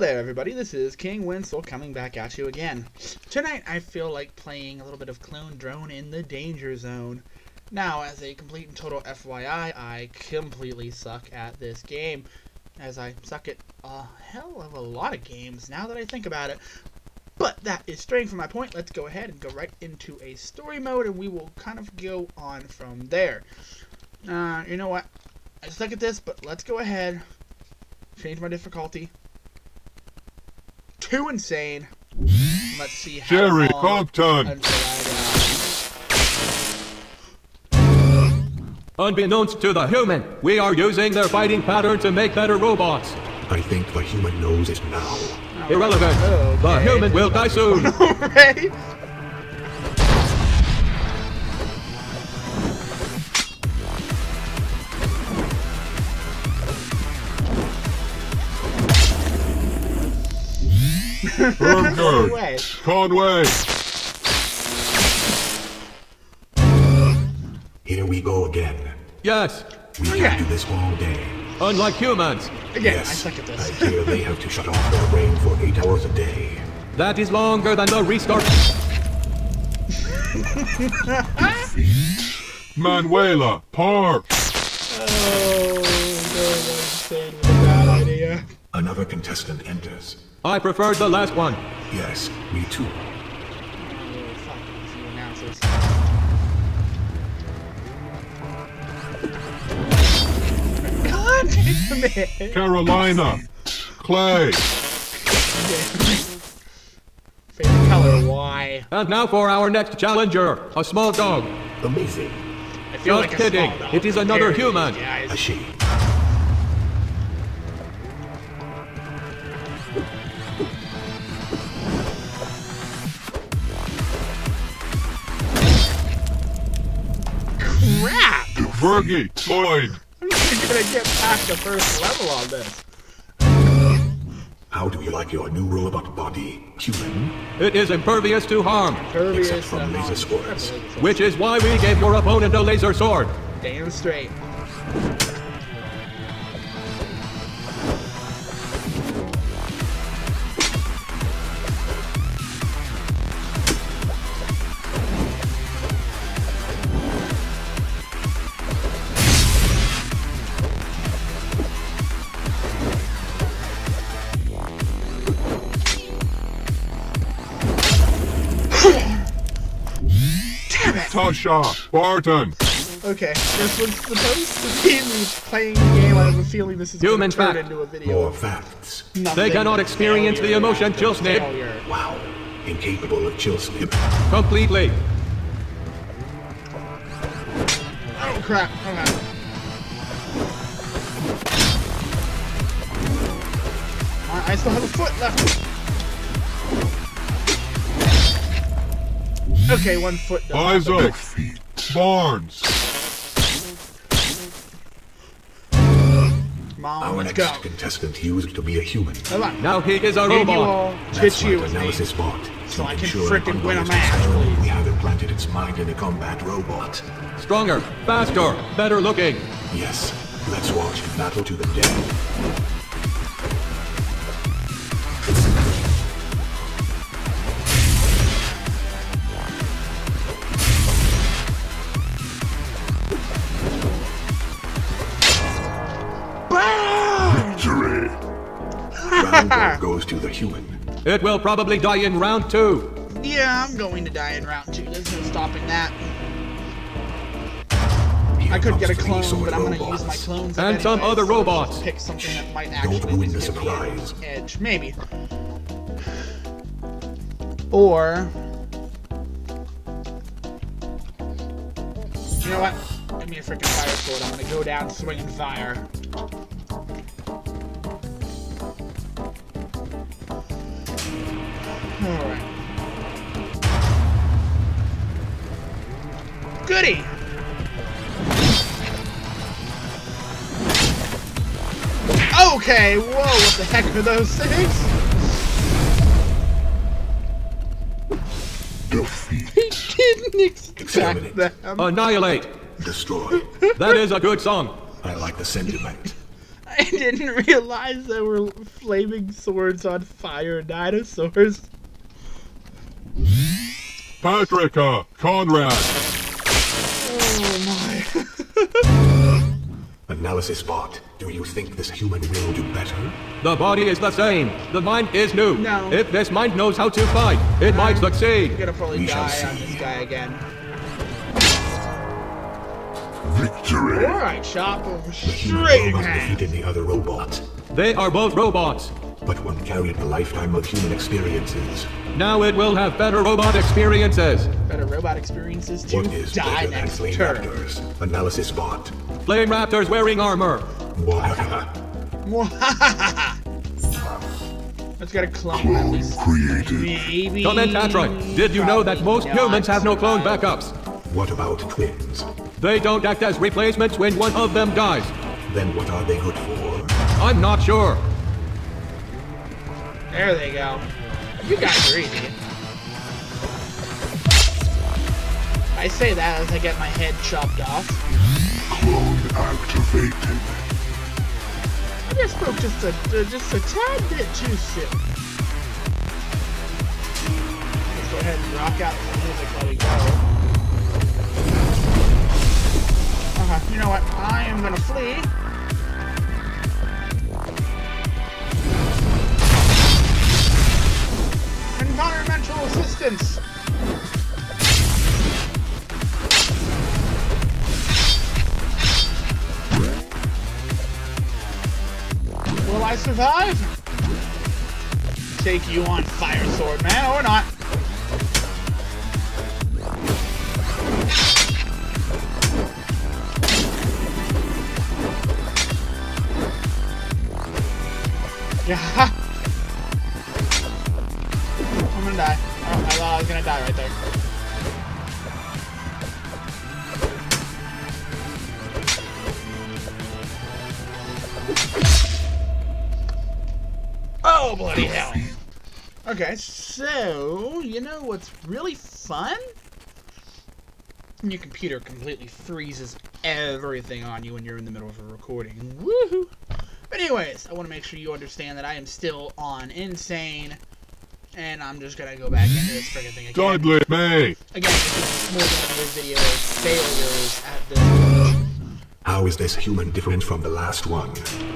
there, everybody. This is King Wensel coming back at you again. Tonight, I feel like playing a little bit of Clone Drone in the Danger Zone. Now, as a complete and total FYI, I completely suck at this game, as I suck at a hell of a lot of games now that I think about it. But that is straying from my point. Let's go ahead and go right into a story mode, and we will kind of go on from there. Uh, you know what? I suck at this, but let's go ahead, change my difficulty to insane. Let's see how Jerry long Compton. Unbeknownst to the human, we are using their fighting pattern to make better robots. I think the human knows it now. die. Irrelevant. The human will die soon. Alright. No Burger. way. Conway. Here we go again. Yes, We Okay. can do this all day. unlike humans. Again, yes, I suck at I hear they have to shut off their brain for eight hours a day. That is longer than the restart. Manuela. Park. Oh, no, that's a bad idea. Another contestant enters. I preferred the last one. Yes, me too. Fuck, a few announcers. God damn it! Carolina. Clay. Favorite color, why? And now for our next challenger, a small dog. Amazing. I feel Just like a kidding. small dog It is another human. these guys. A she. Fergie. Floyd. I'm not gonna get past the first level on this. How do you like your new robot body? Human? It is impervious to harm, Pervious Except from to laser harm. swords. which is why we gave your opponent a laser sword. Damn straight. Tasha. Barton. Okay, this was supposed to be me playing the game. I have a feeling this is Human going to turn into a video. More of facts. nothing They cannot experience the emotion after chill snip. Wow. Incapable of chill snip. Completely. Oh crap! Okay. I I still have a foot left. Okay, one foot. does not- Isaac. Barnes. Mom, Our let's next go. contestant used to be a human. Come. Now he is a Take you robot. all. That's Get my you with me. analysis bot. So I can ensure frickin' win a match. We have implanted its mind in a combat robot. Stronger, faster, better looking. Yes, let's watch Battle to the Death. Round one goes to the human. It will probably die in round two. Yeah, I'm going to die in round two. There's no stopping that. Here I could get a clone, sword but I'm going to use my clones. And anyways, some other so let's robots. just Pick something that might Don't actually ruin the just give surprise. Edge, maybe. Or you know what? Give me a freaking fire sword. I'm gonna go down swinging fire. Alright. Goody! Okay, whoa, what the heck are those things? He didn't expect them. Annihilate. Destroy. That is a good song. I like the sentiment. I I didn't realize there were flaming swords on fire dinosaurs. Patrika, uh, Conrad. Oh my. Analysis bot, do you think this human will do better? The body is the same. The mind is new. No. If this mind knows how to fight, it might I'm succeed. gonna probably We shall die on see. this guy again. Victory! Alright, chop him The human straight in robot defeated the other robot, They are both robots. But one carried a lifetime of human experiences. Now it will have better robot experiences. Better robot experiences to What is die better than next flame turn. raptors? Analysis bot. Flame Raptors wearing armor. Wahaha. Let's get a clone at least. Created. Maybe. Commentatron, did you know that most humans have no clone backups? What about twins? They don't act as replacements when one of them dies. Then what are they good for? I'm not sure. There they go. You guys are easy. I say that as I get my head chopped off. Clone activated. I just spoke just a uh, just a tad bit too soon. Let's go ahead and rock out the music while we go. Uh-huh. You know what? I am gonna flee. Environmental assistance. Will I survive? Take you on, Fire Sword Man, or not. Yeah. Gonna die right there. Oh, bloody hell. Okay, so, you know what's really fun? Your computer completely freezes everything on you when you're in the middle of a recording. Woohoo! But anyways, I want to make sure you understand that I am still on Insane. And I'm just gonna go back into this friggin' thing again. Dudley, May. Again, this more than another video of failures at this point. How is this human different from the last one?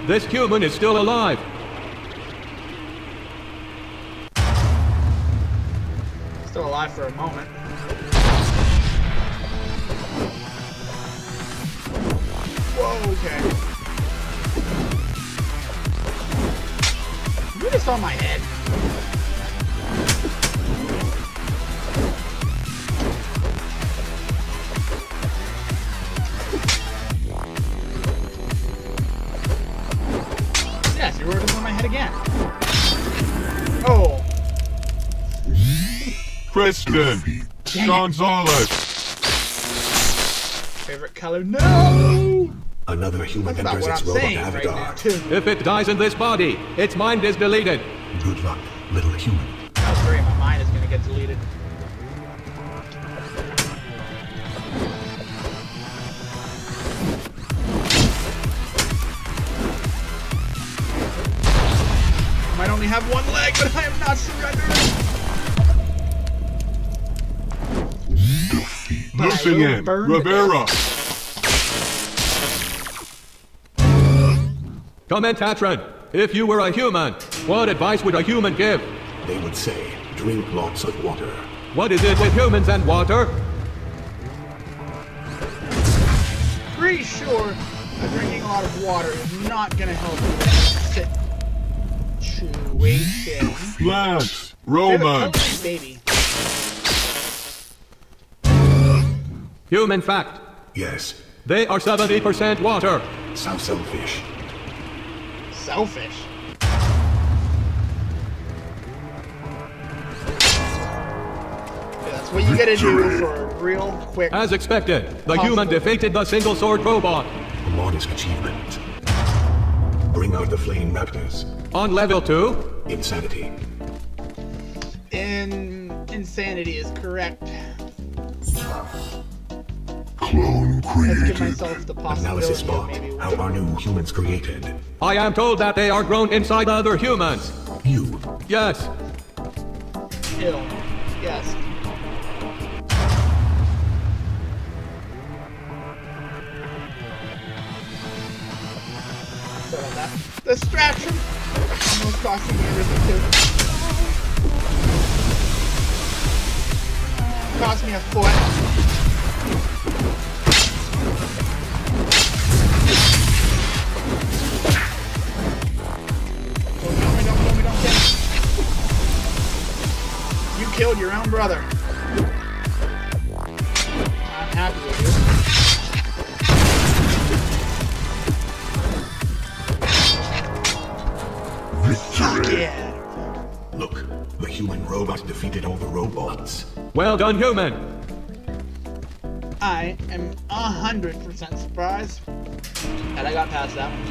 This human is still alive. Still alive for a moment. Whoa, okay. You just on my head. Kristen. Dang it. Gonzalez. favorite color? No! Another human That's about enters what its I'm robot saying right now, avatar. too. If it dies in this body, its mind is deleted. Good luck, little human. I was worried my mind is gonna get deleted. I might only have one leg, but I am not surrendering. Listen will in. burn to Rivera. Commentatron, if you were a human, what advice would a human give? They would say, drink lots of water. What is it with humans and water? Pretty sure drinking a lot of water is not gonna help you in this situation. Lance. Roman. baby. Human fact. Yes, They are 70% water. sound selfish. Selfish. That's what you gotta do for a real quick. As expected, the Possible. human defeated the single sword robot. A modest achievement. Bring out the flame raptors. On level 2, Insanity. In insanity is correct. Clone Clone Let's give created. Analysis bot. How are new humans created? I am told that they are grown inside other humans. You. Yes. ill. Yes. Sorry about that. Distraction! Almost costing me everything too. Cost me a foot. Killed your own brother. I'm happy with you. Victory. yeah. Look, the human robot defeated all the robots. Well done, human. I am a hundred percent surprised that I got past that one.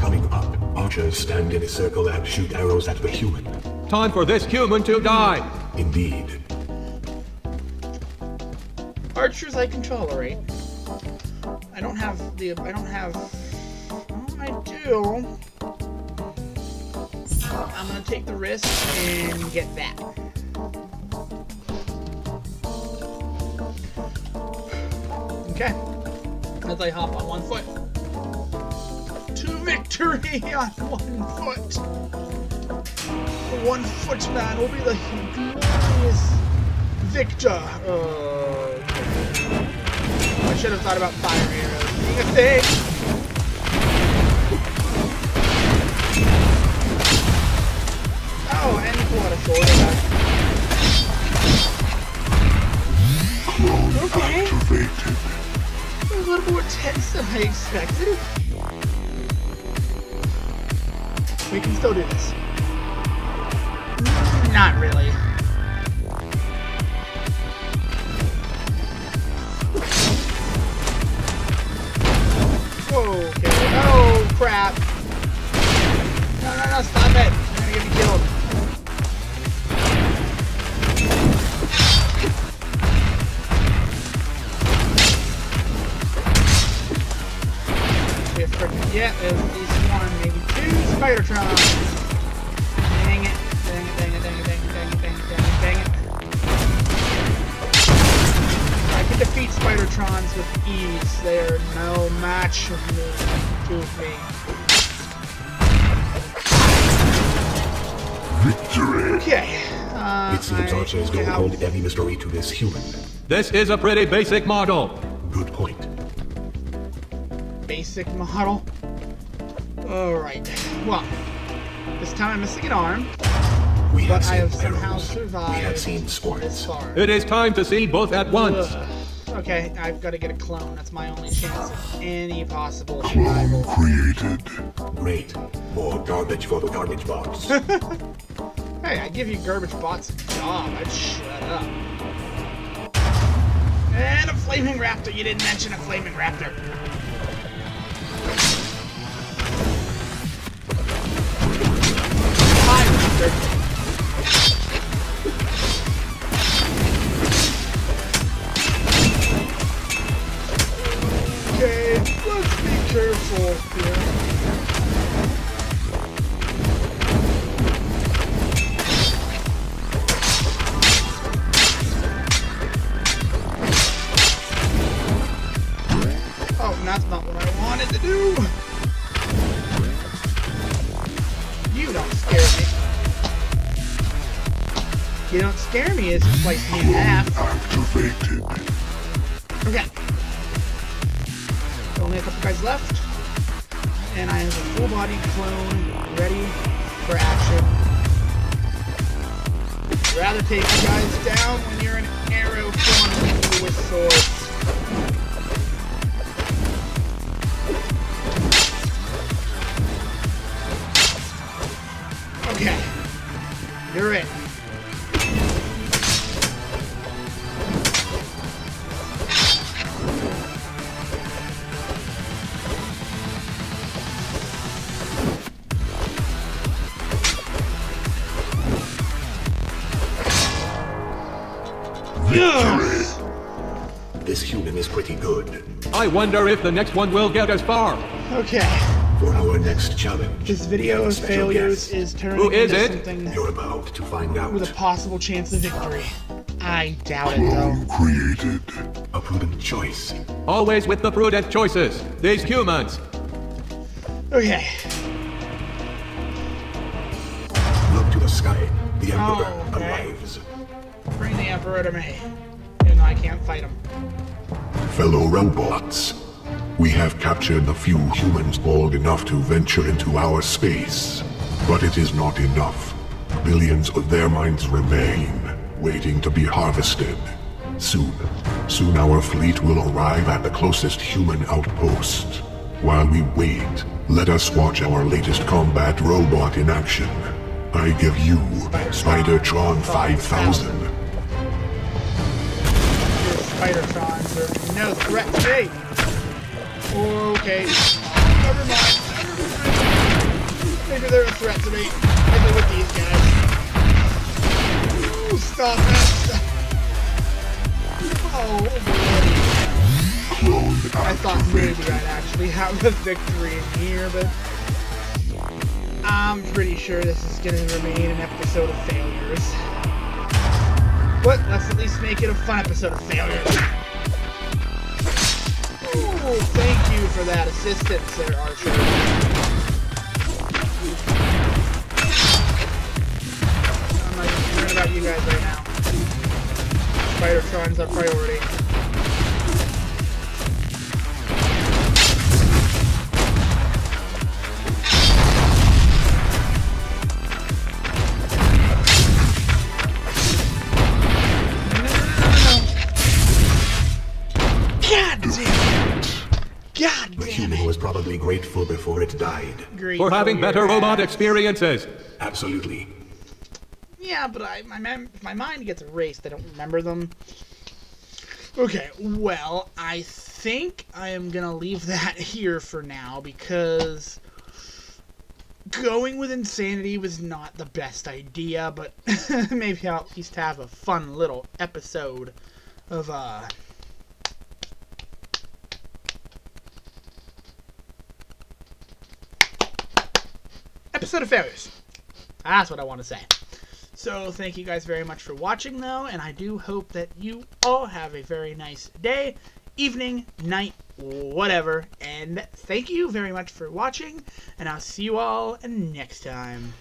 Coming up, archers stand in a circle and shoot arrows at the human. Time for this human to die. Indeed. Archers I can tolerate. I don't have the. I don't have. Oh, I do. I'm gonna take the risk and get that. Okay. As I hop on one foot. To victory on one foot. One foot man will be the glorious victor. Oh, I should have thought about fire arrows being a thing. Oh, and out a sword. Okay. A little more tense than I expected. We can still do this. Not really. Okay. Oh, crap. No, no, no, stop it. You're gonna get me killed. It archers okay, don't hold any mystery to this human. This is a pretty basic model. Good point. basic model. Alright. Well, this time I'm missing an arm, We but have I seen have somehow arrows. survived We have seen this far. It is time to see both at once. Ugh. Okay, I've got to get a clone. That's my only chance of any possible Clone survival. created. Great. More garbage for the garbage box. Hey, I give you garbage bots a job. I'd shut up. And a flaming raptor. You didn't mention a flaming raptor. Hi, raptor. Okay, let's be careful here. Do. You don't scare me. You don't scare me as you slice me in half. Activated. Okay. Only a couple guys left. And I have a full body clone ready for action. I'd rather take you guys down when you're an arrow me with swords. Okay. You're it. Victory. This human is pretty good. I wonder if the next one will get as far. Okay. For our next challenge, This we video have a of special failures guest. is turning Who is into it? something You're about to find out. with a possible chance of victory. I doubt it though. Created. A prudent choice. Always with the prudent choices. These humans. Okay. Look to the sky. The Emperor Oh, okay. arrives. Bring the Emperor to me. Even though I can't fight him. Fellow robots, we have captured the few humans bold enough to venture into our space. But it is not enough. Billions of their minds remain, waiting to be harvested. Soon, soon our fleet will arrive at the closest human outpost. While we wait, let us watch our latest combat robot in action. I give you Spidertron 5000. Your Spidertrons are no threat to me. Okay. Never mind. Maybe they're a threat to me. Maybe with these guys. Ooh, stop that. Oh, boy. I thought maybe I'd actually have a victory in here, but I'm pretty sure this is going to remain an episode of failures. But let's at least make it a fun episode of failures. Ooh, thank you for that assistance there, Archer. I'm not even concerned about you guys right now. Spidertron's a priority. It! grateful before it died. Great For having your better robot ass. experiences. Absolutely. Yeah, but I, my mem- if my mind gets erased, I don't remember them. Okay, well, I think I am gonna leave that here for now because going with insanity was not the best idea, but maybe I'll at least have a fun little episode of uh episode of failures. That's what I want to say. So thank you guys very much for watching though, and I do hope that you all have a very nice day, evening, night, whatever. And thank you very much for watching, and I'll see you all next time.